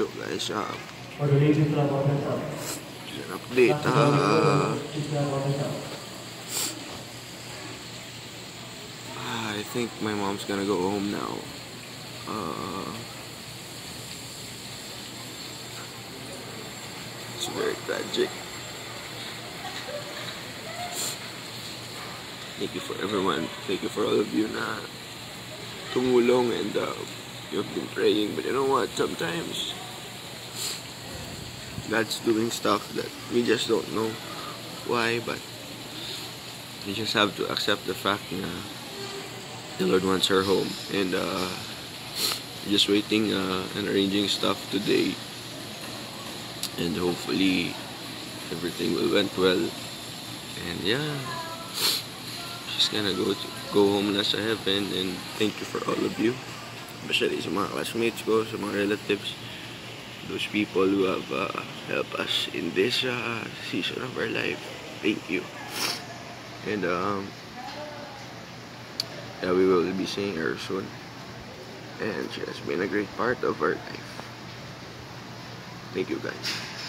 So guys, For the ladies to about herself. just an update. Uh, I think my mom's gonna go home now. Uh, it's very tragic. Thank you for everyone. Thank you for all of you na tumulong and uh, you've been praying. But you know what? Sometimes God's doing stuff that we just don't know why. But you just have to accept the fact na the Lord wants her home. And uh, just waiting uh, and arranging stuff today. And hopefully everything will went well. And yeah, she's gonna go to, go home na sa heaven. And thank you for all of you. Especially sa mga classmates ko, sa mga relatives. Those people who have uh, helped us in this uh, season of our life. Thank you. And um, we will be seeing her soon. And she has been a great part of our life. Thank you guys.